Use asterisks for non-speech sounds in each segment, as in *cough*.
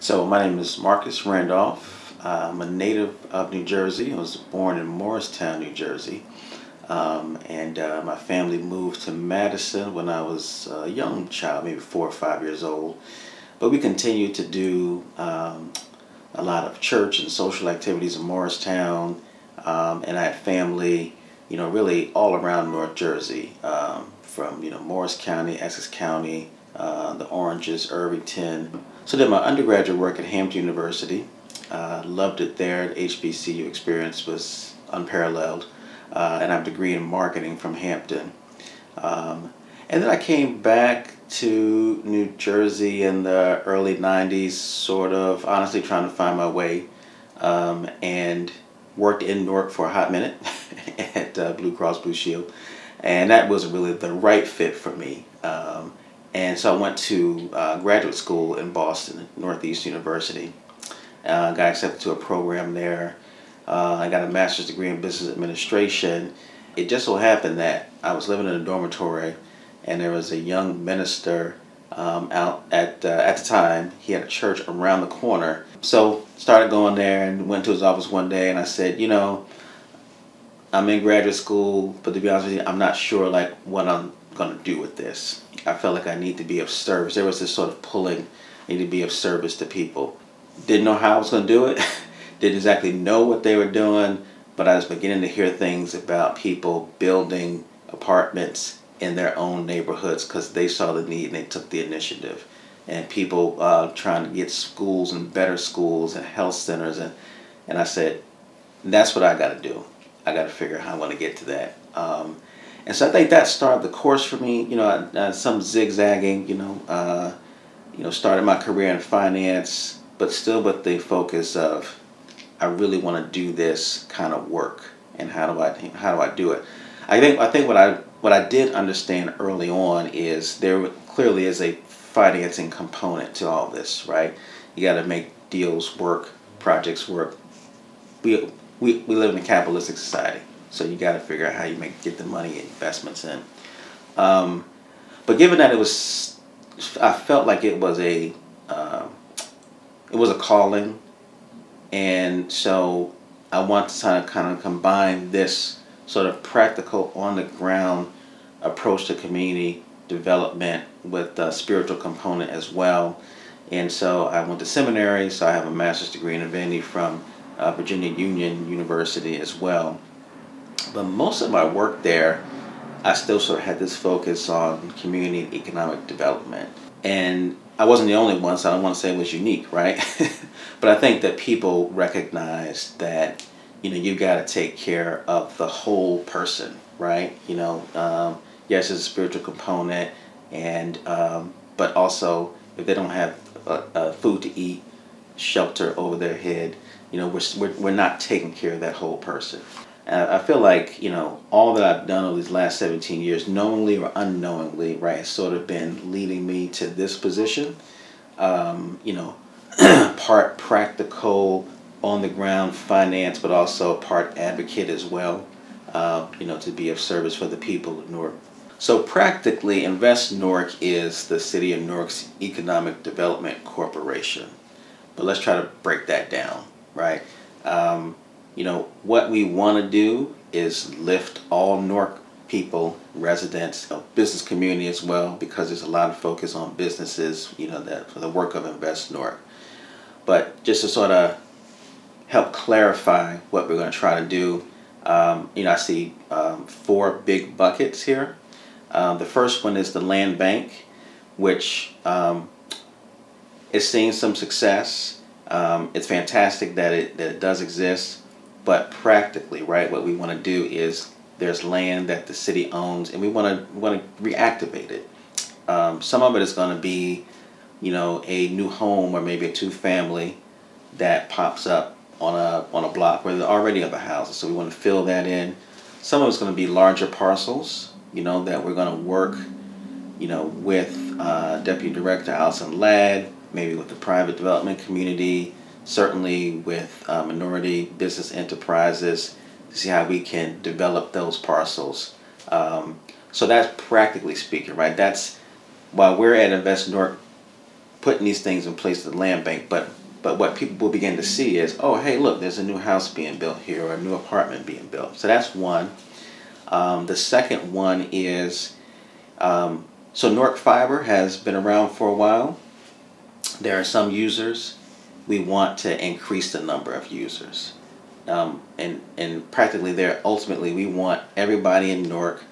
So my name is Marcus Randolph. I'm a native of New Jersey. I was born in Morristown, New Jersey. Um, and uh, my family moved to Madison when I was a young child, maybe four or five years old. But we continued to do um, a lot of church and social activities in Morristown. Um, and I had family, you know, really all around North Jersey, um, from, you know, Morris County, Essex County, uh, the Oranges, Irvington. So did my undergraduate work at Hampton University. Uh, loved it there. The HBCU experience was unparalleled. Uh, and I have a degree in marketing from Hampton. Um, and then I came back to New Jersey in the early 90s, sort of honestly trying to find my way, um, and worked in Newark for a hot minute *laughs* at uh, Blue Cross Blue Shield. And that wasn't really the right fit for me. Um, and so I went to uh, graduate school in Boston, Northeast University. Uh, got accepted to a program there. Uh, I got a master's degree in business administration. It just so happened that I was living in a dormitory and there was a young minister um, out at uh, at the time. He had a church around the corner. So started going there and went to his office one day and I said, you know, I'm in graduate school, but to be honest with you, I'm not sure like what I'm to do with this. I felt like I need to be of service. There was this sort of pulling, I need to be of service to people. Didn't know how I was going to do it. *laughs* Didn't exactly know what they were doing, but I was beginning to hear things about people building apartments in their own neighborhoods because they saw the need and they took the initiative. And people uh, trying to get schools and better schools and health centers. And, and I said, that's what I got to do. I got to figure out how I want to get to that. Um, and so I think that started the course for me. You know, uh, some zigzagging. You know, uh, you know, started my career in finance, but still with the focus of I really want to do this kind of work, and how do I how do I do it? I think I think what I what I did understand early on is there clearly is a financing component to all this, right? You got to make deals work, projects work. We, we, we live in a capitalistic society, so you got to figure out how you make get the money investments in. Um, but given that it was, I felt like it was a, uh, it was a calling, and so I want to kind of kind of combine this sort of practical on the ground approach to community development with a spiritual component as well. And so I went to seminary, so I have a master's degree in divinity from uh, Virginia Union University as well. But most of my work there, I still sort of had this focus on community economic development. And I wasn't the only one, so I don't want to say it was unique, right? *laughs* but I think that people recognized that you know, you got to take care of the whole person, right? You know, um, yes, there's a spiritual component, and um, but also if they don't have food to eat, shelter over their head, you know, we're, we're, we're not taking care of that whole person. And I feel like, you know, all that I've done over these last 17 years, knowingly or unknowingly, right, has sort of been leading me to this position. Um, you know, *clears throat* part practical, on the ground finance, but also part advocate as well, uh, you know, to be of service for the people of Newark. So practically, Invest Newark is the City of Newark's Economic Development Corporation. But let's try to break that down, right? Um, you know, what we want to do is lift all Newark people, residents, you know, business community as well, because there's a lot of focus on businesses, you know, that for the work of Invest Newark. But just to sort of help clarify what we're going to try to do. Um, you know, I see um, four big buckets here. Um, the first one is the land bank, which um, is seeing some success. Um, it's fantastic that it, that it does exist, but practically, right, what we want to do is there's land that the city owns and we want to want to reactivate it. Um, some of it is going to be, you know, a new home or maybe a two family that pops up on a on a block where there already other houses. So we want to fill that in. Some of it's going to be larger parcels, you know, that we're going to work, you know, with uh, Deputy Director Allison Ladd, maybe with the private development community, certainly with uh, minority business enterprises to see how we can develop those parcels. Um, so that's practically speaking, right? That's while we're at Invest Newark putting these things in place at the land bank, but but what people will begin to see is, oh, hey, look, there's a new house being built here or a new apartment being built. So that's one. Um, the second one is um, so Newark Fiber has been around for a while. There are some users. We want to increase the number of users. Um, and, and practically there, ultimately, we want everybody in Newark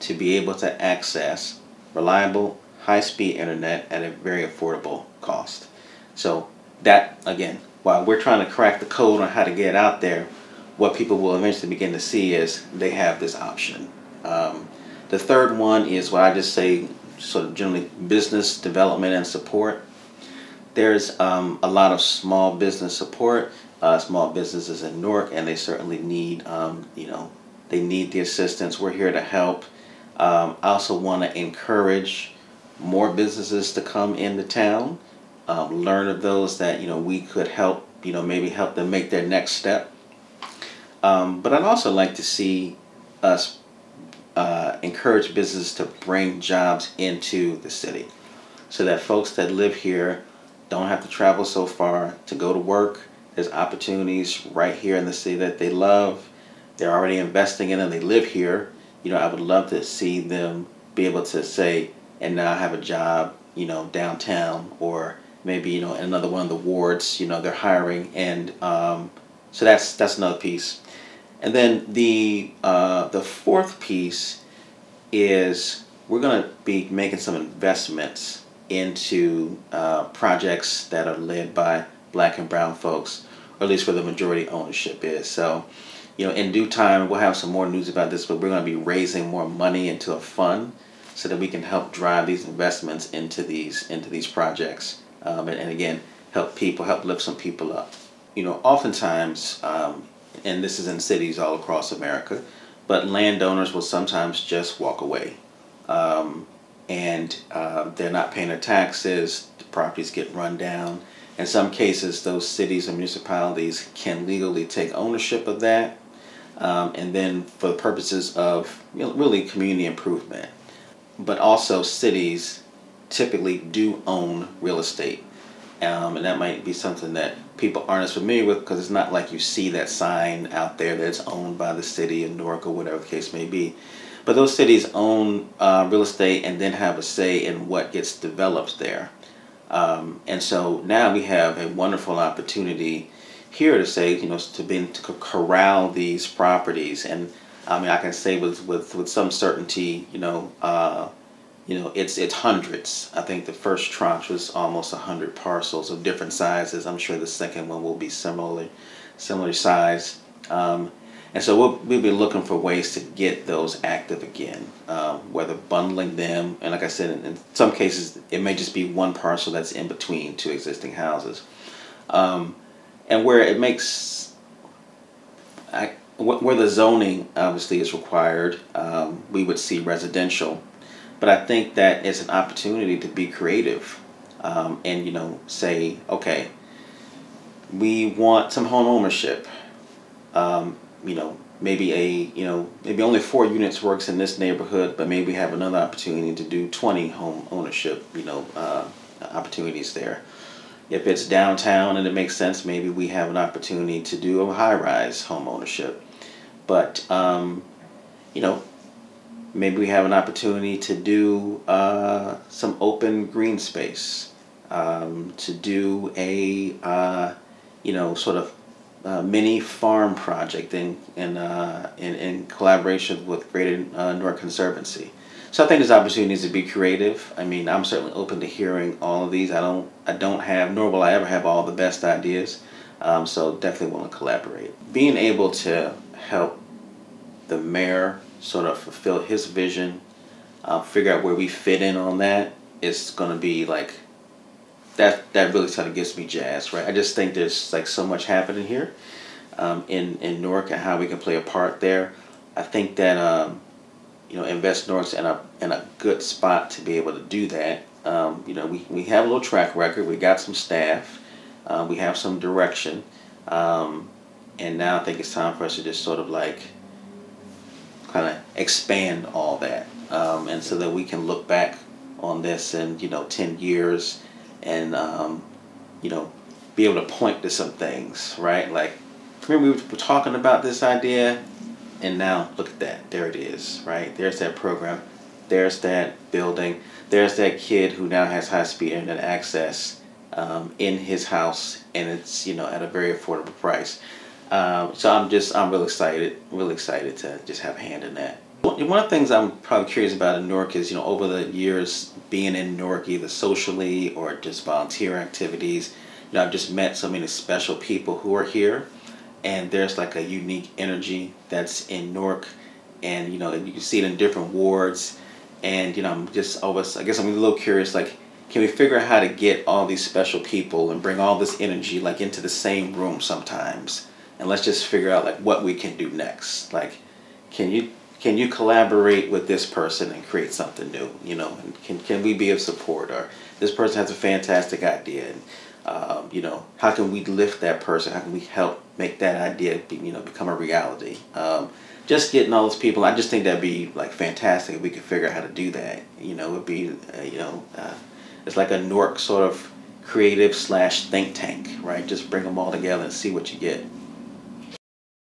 to be able to access reliable, high-speed internet at a very affordable cost. So that, again, while we're trying to crack the code on how to get out there, what people will eventually begin to see is they have this option. Um, the third one is what I just say, sort of generally business development and support. There's um, a lot of small business support, uh, small businesses in Newark, and they certainly need, um, you know, they need the assistance. We're here to help. Um, I also want to encourage more businesses to come into town, um, learn of those that you know we could help, you know, maybe help them make their next step. Um, but I'd also like to see us uh, encourage businesses to bring jobs into the city so that folks that live here don't have to travel so far to go to work. There's opportunities right here in the city that they love. They're already investing in and they live here. You know, I would love to see them be able to say, and now I have a job, you know, downtown or maybe, you know, in another one of the wards, you know, they're hiring. And um, so that's, that's another piece. And then the uh, the fourth piece is we're going to be making some investments into uh, projects that are led by black and brown folks, or at least where the majority ownership is. So, you know, in due time, we'll have some more news about this, but we're going to be raising more money into a fund so that we can help drive these investments into these into these projects, um, and, and, again, help people, help lift some people up. You know, oftentimes, um, and this is in cities all across America, but landowners will sometimes just walk away. Um, and uh, they're not paying their taxes, the properties get run down. In some cases, those cities and municipalities can legally take ownership of that, um, and then for the purposes of you know, really community improvement. But also, cities typically do own real estate, um, and that might be something that people aren't as familiar with because it's not like you see that sign out there that's owned by the city of Newark or whatever the case may be. But those cities own uh, real estate and then have a say in what gets developed there. Um, and so now we have a wonderful opportunity here to say, you know, to be to corral these properties. And I mean, I can say with with with some certainty, you know, uh, you know, it's it's hundreds. I think the first tranche was almost hundred parcels of different sizes. I'm sure the second one will be similarly similar size. Um, and so we'll, we'll be looking for ways to get those active again, um, whether bundling them, and like I said, in, in, some cases it may just be one parcel that's in between two existing houses. Um, and where it makes, I, where the zoning obviously is required, um, we would see residential but I think that it's an opportunity to be creative um, and, you know, say, okay, we want some home ownership. Um, you know, maybe a, you know, maybe only four units works in this neighborhood, but maybe we have another opportunity to do 20 home ownership, you know, uh, opportunities there. If it's downtown and it makes sense, maybe we have an opportunity to do a high rise home ownership. But, um, you know, maybe we have an opportunity to do uh, some open green space, um, to do a uh, you know sort of uh, mini farm project in in, uh, in, in collaboration with Greater uh, Newark Conservancy. So I think there's opportunities to be creative. I mean, I'm certainly open to hearing all of these. I don't I don't have nor will I ever have all the best ideas. Um, so definitely want to collaborate. Being able to help the mayor sort of fulfill his vision, uh, figure out where we fit in on that is going to be like that. That really sort of gets me jazzed, right? I just think there's like so much happening here um, in in Newark and how we can play a part there. I think that um, you know Invest Newark's in a in a good spot to be able to do that. Um, you know, we, we have a little track record. We got some staff. Uh, we have some direction. Um, and now I think it's time for us to just sort of like kind of expand all that, um, and so that we can look back on this in you know ten years and um, you know be able to point to some things, right? Like remember we were talking about this idea, and now look at that. There it is, right? There's that program. There's that building. There's that kid who now has high speed internet access um, in his house, and it's you know at a very affordable price. Um, so I'm just I'm really excited, really excited to just have a hand in that. One of the things I'm probably curious about in Newark is you know over the years being in Newark either socially or just volunteer activities, you know I've just met so many special people who are here, and there's like a unique energy that's in Newark, and you know you can see it in different wards, and you know I'm just always I guess I'm a little curious like can we figure out how to get all these special people and bring all this energy like into the same room sometimes? And let's just figure out like what we can do next. Like can you can you collaborate with this person and create something new you know and can, can we be of support or this person has a fantastic idea and um, you know how can we lift that person how can we help make that idea be, you know become a reality um, just getting all those people i just think that'd be like fantastic if we could figure out how to do that you know it would be uh, you know uh, it's like a Newark sort of creative slash think tank, right? Just bring them all together and see what you get.